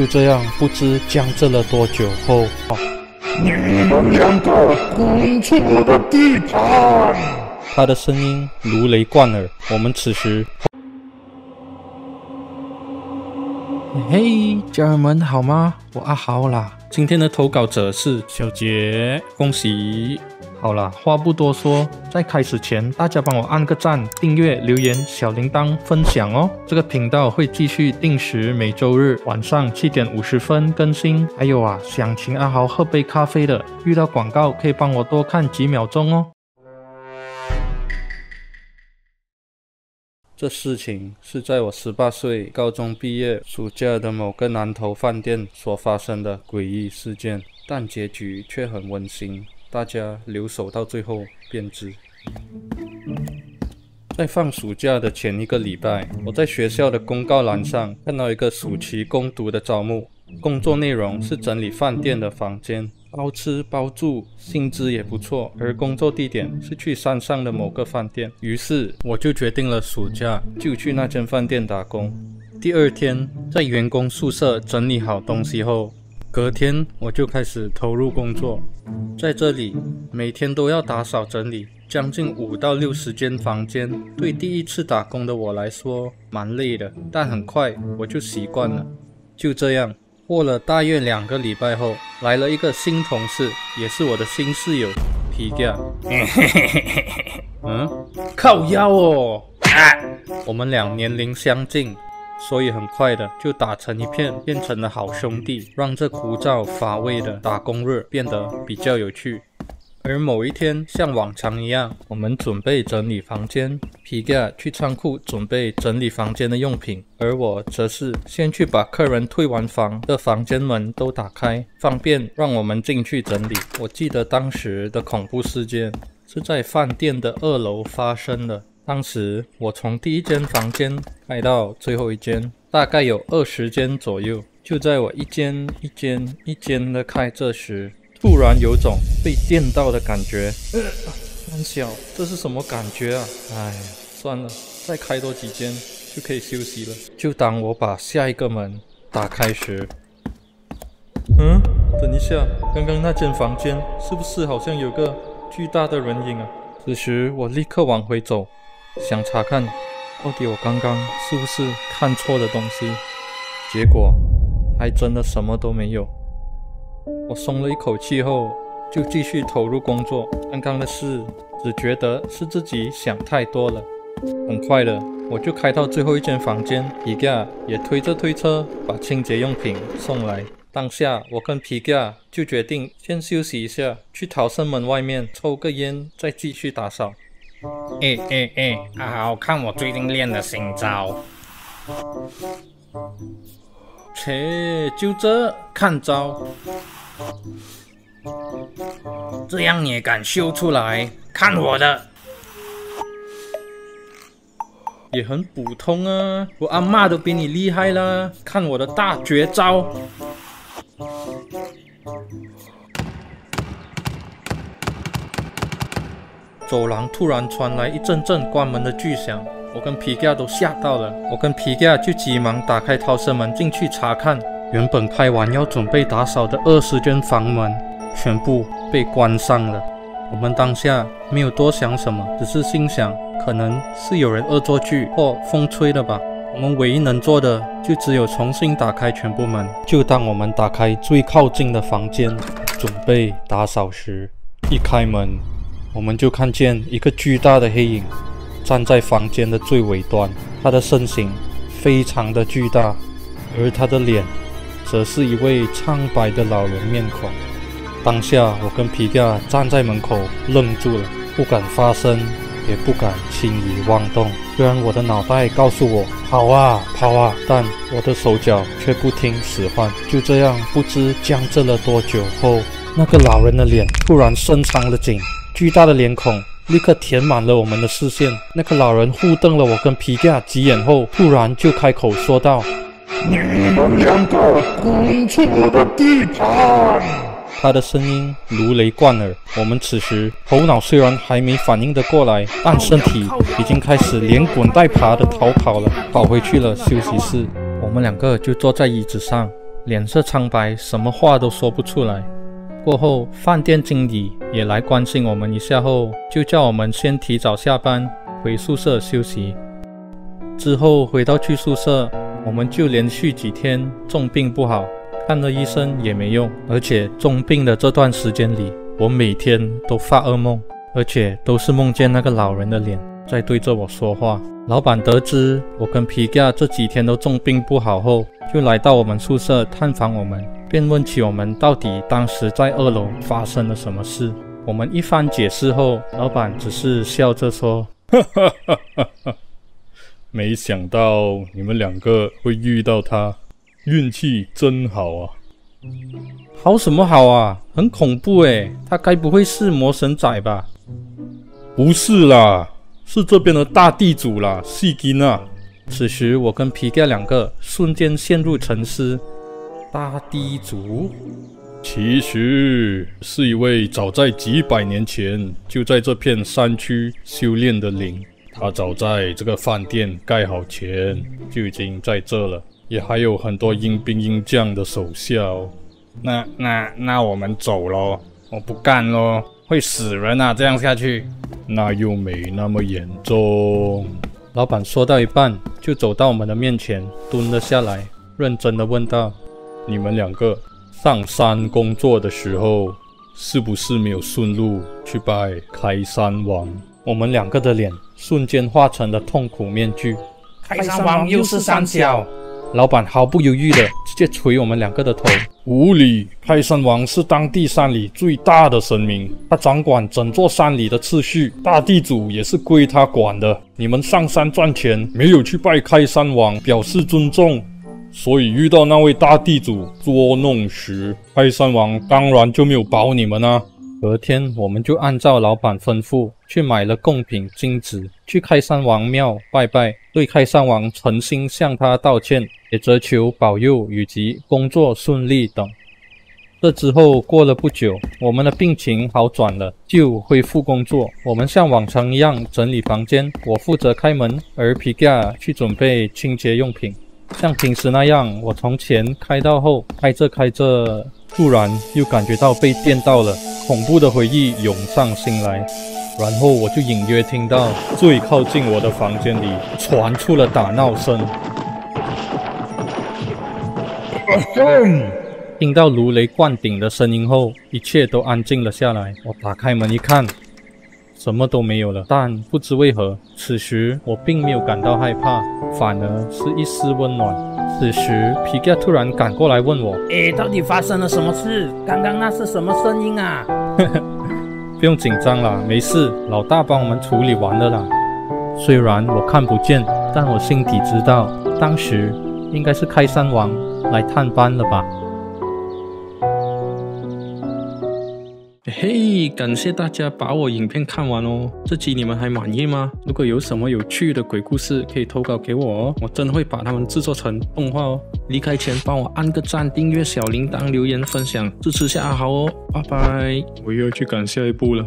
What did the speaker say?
就这样，不知僵持了多久后，你们两个滚出我的地盘！他的声音如雷贯耳。我们此时，嘿，家人们好吗？我阿豪啦。今天的投稿者是小杰，恭喜！好了，话不多说，在开始前，大家帮我按个赞、订阅、留言、小铃铛、分享哦。这个频道会继续定时每周日晚上七点五十分更新。还有啊，想请阿豪喝杯咖啡的，遇到广告可以帮我多看几秒钟哦。这事情是在我十八岁高中毕业暑假的某个南头饭店所发生的诡异事件，但结局却很温馨。大家留守到最后便知。在放暑假的前一个礼拜，我在学校的公告栏上看到一个暑期攻读的招募，工作内容是整理饭店的房间，包吃包住，薪资也不错，而工作地点是去山上的某个饭店。于是我就决定了暑假就去那间饭店打工。第二天，在员工宿舍整理好东西后。隔天我就开始投入工作，在这里每天都要打扫整理将近五到六十间房间，对第一次打工的我来说蛮累的，但很快我就习惯了。就这样过了大约两个礼拜后，来了一个新同事，也是我的新室友皮架。嗯，靠腰哦，我们俩年龄相近。所以很快的就打成一片，变成了好兄弟，让这枯燥乏味的打工日变得比较有趣。而某一天，像往常一样，我们准备整理房间，皮盖去仓库准备整理房间的用品，而我则是先去把客人退完房的房间门都打开，方便让我们进去整理。我记得当时的恐怖事件是在饭店的二楼发生的。当时我从第一间房间开到最后一间，大概有二十间左右。就在我一间一间一间的开这时，突然有种被电到的感觉。三小，这是什么感觉啊？哎，算了，再开多几间就可以休息了。就当我把下一个门打开时，嗯，等一下，刚刚那间房间是不是好像有个巨大的人影啊？此时我立刻往回走。想查看到底我刚刚是不是看错了东西，结果还真的什么都没有。我松了一口气后，就继续投入工作。刚刚的事只觉得是自己想太多了。很快的，我就开到最后一间房间，皮盖也推着推车把清洁用品送来。当下，我跟皮盖就决定先休息一下，去逃生门外面抽个烟，再继续打扫。哎哎哎，阿豪，看我最近练的新招。切，就这看招，这样也敢秀出来？看我的，也很普通啊。我阿妈都比你厉害啦，看我的大绝招。走廊突然传来一阵阵关门的巨响，我跟皮亚都吓到了。我跟皮亚就急忙打开逃生门进去查看，原本开完要准备打扫的二十间房门全部被关上了。我们当下没有多想什么，只是心想可能是有人恶作剧或风吹的吧。我们唯一能做的就只有重新打开全部门。就当我们打开最靠近的房间准备打扫时，一开门。我们就看见一个巨大的黑影站在房间的最尾端，他的身形非常的巨大，而他的脸则是一位苍白的老人面孔。当下，我跟皮亚站在门口愣住了，不敢发声，也不敢轻易妄动。虽然我的脑袋告诉我跑啊跑啊，但我的手脚却不听使唤。就这样，不知僵持了多久后，那个老人的脸突然伸长了颈。巨大的脸孔立刻填满了我们的视线。那个老人互瞪了我跟皮亚几眼后，突然就开口说道：“你们两个滚出我的地盘！”他的声音如雷贯耳。我们此时头脑虽然还没反应得过来，但身体已经开始连滚带爬的逃跑了，跑回去了休息室。我们两个就坐在椅子上，脸色苍白，什么话都说不出来。过后，饭店经理也来关心我们一下，后就叫我们先提早下班，回宿舍休息。之后回到去宿舍，我们就连续几天重病不好，看了医生也没用。而且重病的这段时间里，我每天都发噩梦，而且都是梦见那个老人的脸在对着我说话。老板得知我跟皮亚这几天都重病不好后，就来到我们宿舍探访我们。便问起我们到底当时在二楼发生了什么事。我们一番解释后，老板只是笑着说：“哈哈哈哈哈，没想到你们两个会遇到他，运气真好啊！好什么好啊？很恐怖诶，他该不会是魔神仔吧？不是啦，是这边的大地主啦，细金啊！此时我跟皮盖两个瞬间陷入沉思。”大地主其实是一位早在几百年前就在这片山区修炼的灵。他早在这个饭店盖好前就已经在这了，也还有很多阴兵阴将的手下。哦。那那那我们走喽，我不干喽，会死人啊！这样下去，那又没那么严重。老板说到一半，就走到我们的面前，蹲了下来，认真的问道。你们两个上山工作的时候，是不是没有顺路去拜开山王？我们两个的脸瞬间化成了痛苦面具。开山王又是三小，老板毫不犹豫的直接捶我们两个的头。无理！开山王是当地山里最大的神明，他掌管整座山里的秩序，大地主也是归他管的。你们上山赚钱，没有去拜开山王，表示尊重。所以遇到那位大地主捉弄时，开山王当然就没有保你们啊。隔天，我们就按照老板吩咐去买了贡品金子，去开山王庙拜拜，对开山王诚心向他道歉，也折求保佑以及工作顺利等。这之后过了不久，我们的病情好转了，就恢复工作。我们像往常一样整理房间，我负责开门，而皮亚去准备清洁用品。像平时那样，我从前开到后，开着开着，突然又感觉到被电到了，恐怖的回忆涌上心来，然后我就隐约听到最靠近我的房间里传出了打闹声。听到如雷贯顶的声音后，一切都安静了下来。我打开门一看。什么都没有了，但不知为何，此时我并没有感到害怕，反而是一丝温暖。此时皮卡突然赶过来问我：“诶，到底发生了什么事？刚刚那是什么声音啊？”呵呵，不用紧张啦，没事，老大帮我们处理完了啦。虽然我看不见，但我心底知道，当时应该是开山王来探班了吧。嘿，感谢大家把我影片看完哦。这集你们还满意吗？如果有什么有趣的鬼故事，可以投稿给我哦，我真的会把它们制作成动画哦。离开前帮我按个赞、订阅小铃铛、留言分享，支持下阿豪哦。拜拜，我又要去赶下一步了。